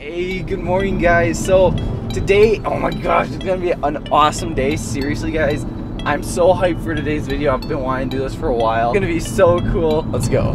Hey, good morning guys. So today, oh my gosh, it's gonna be an awesome day. Seriously guys, I'm so hyped for today's video. I've been wanting to do this for a while. It's gonna be so cool. Let's go.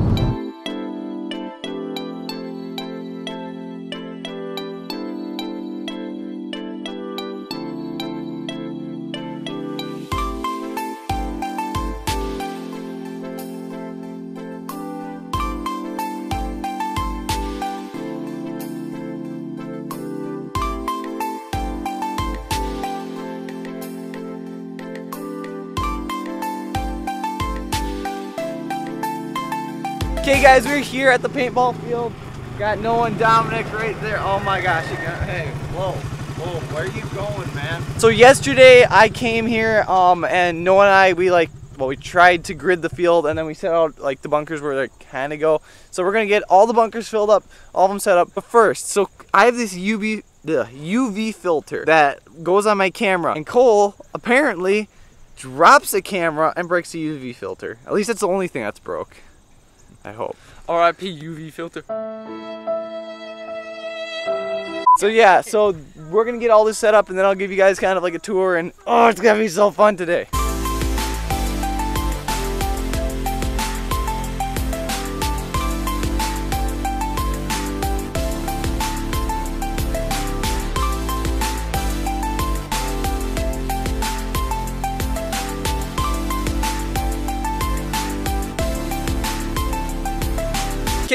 Okay guys, we're here at the paintball field. Got Noah and Dominic right there. Oh my gosh, you got, hey, whoa, whoa, where are you going, man? So yesterday I came here um, and Noah and I, we like, well, we tried to grid the field and then we set out like the bunkers where they kind of go. So we're gonna get all the bunkers filled up, all of them set up. But first, so I have this UV, the UV filter that goes on my camera and Cole apparently drops a camera and breaks the UV filter. At least that's the only thing that's broke. I hope. RIP UV filter. So yeah, so we're gonna get all this set up and then I'll give you guys kind of like a tour and oh, it's gonna be so fun today.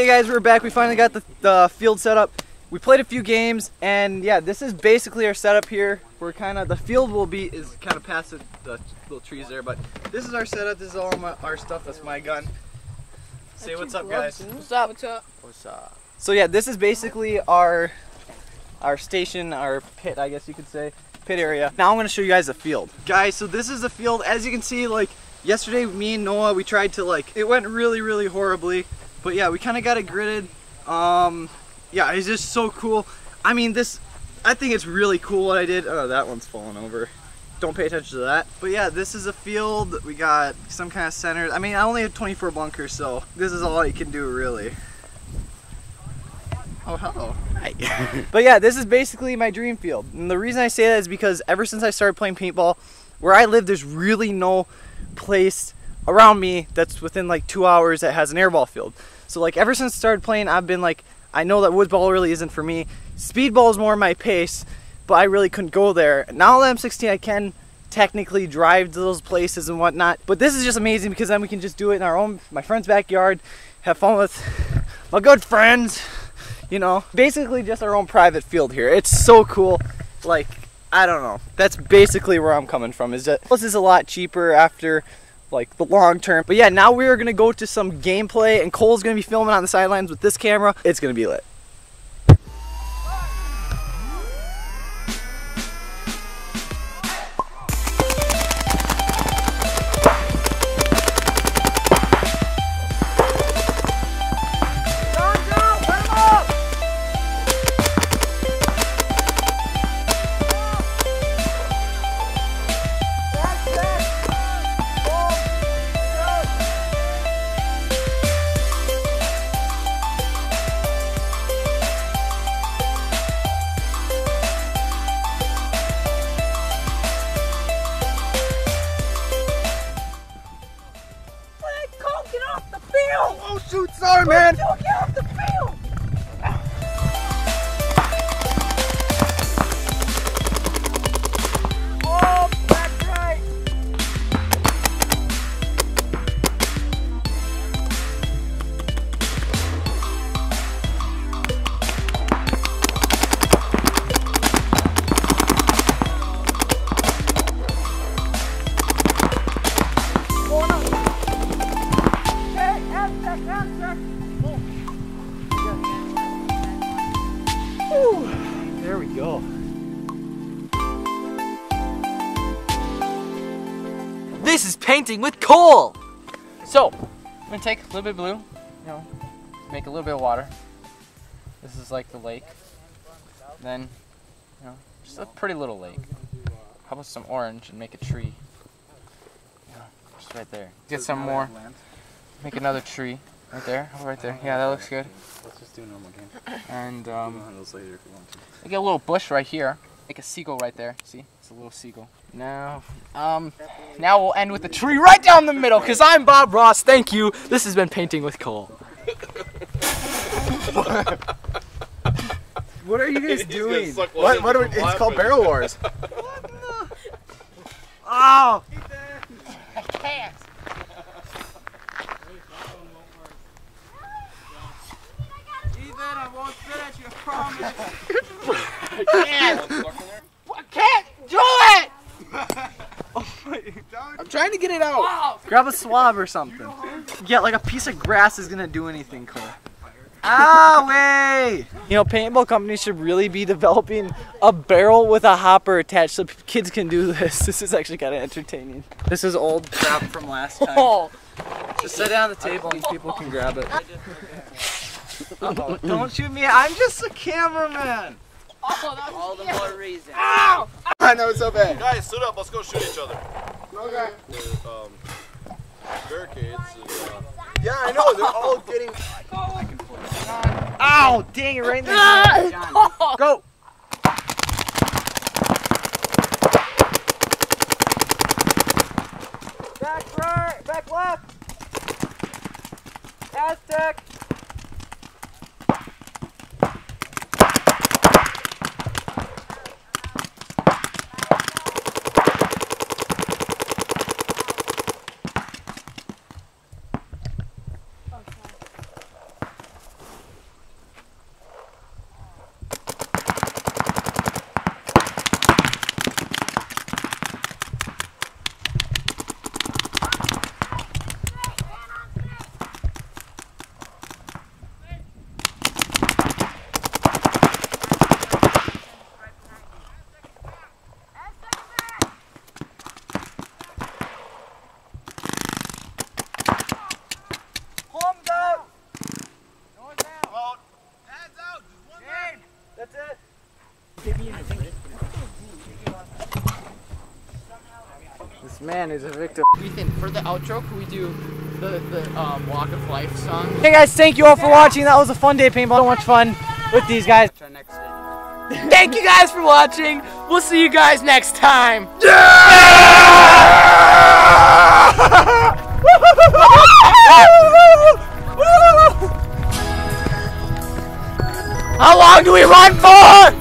Guys, we're back. We finally got the, the field set up. We played a few games and yeah, this is basically our setup here. We're kind of, the field will be, is kind of past the, the little trees there, but this is our setup. This is all my, our stuff. That's my gun. Say what's up guys. What's up? What's up? What's up? So yeah, this is basically our, our station, our pit, I guess you could say, pit area. Now I'm gonna show you guys the field. Guys, so this is the field. As you can see, like yesterday, me and Noah, we tried to like, it went really, really horribly. But yeah, we kind of got it gridded. Um, yeah, it's just so cool. I mean, this, I think it's really cool what I did. Oh, that one's falling over. Don't pay attention to that. But yeah, this is a field. We got some kind of center. I mean, I only have 24 bunkers, so this is all you can do, really. Oh, hello. Hi. but yeah, this is basically my dream field. And the reason I say that is because ever since I started playing paintball, where I live, there's really no place around me that's within like two hours that has an airball field. So like ever since I started playing, I've been like, I know that woodball really isn't for me. Speedball is more my pace, but I really couldn't go there. Now that I'm 16, I can technically drive to those places and whatnot. But this is just amazing because then we can just do it in our own, my friend's backyard, have fun with my good friends, you know. Basically just our own private field here. It's so cool. Like, I don't know. That's basically where I'm coming from. Is that this is a lot cheaper after like the long term. But yeah, now we're gonna go to some gameplay and Cole's gonna be filming on the sidelines with this camera. It's gonna be lit. Oh sorry man! This is painting with Cole! So, I'm gonna take a little bit of blue, you know, make a little bit of water. This is like the lake. Then, you know, just a pretty little lake. How about some orange and make a tree? Yeah, just right there. Get some more. Make another tree. Right there, right there. Yeah, that looks good. Let's just do a normal game. And um, We'll handle this later if you want to. I get a little bush right here. Like a seagull right there. See? It's a little seagull. Now, um, now we'll end with the tree right down the middle. Cause I'm Bob Ross. Thank you. This has been painting with Cole. What are you guys doing? What? What? Are we, it's called Barrel Wars. what the? Oh! Ethan, I won't spit at you, I promise. I can't do it! I'm trying to get it out. Grab a swab or something. Yeah, like a piece of grass is gonna do anything, Cole. Ah, way! You know, paintball companies should really be developing a barrel with a hopper attached so kids can do this. This is actually kind of entertaining. This is old crap from last time. Oh, Just set it on the table and people can grab it. Uh-oh, Don't shoot me, I'm just a cameraman! all the more reason. Ow! I know it's so bad. Guys, suit up. Let's go shoot each other. Okay. The, um, barricades. And, uh, Yeah, I know. They're all getting. Ow! Dang it, right in the. Go! Back right, back left! Aztec! Palms out! That's it. This man is a victim. Ethan, for the outro, can we do the the um, Walk of Life song? Hey guys, thank you all for watching. That was a fun day paintball. So much fun with these guys. Thank you guys for watching. We'll see you guys next time. Yeah! How long do we run for?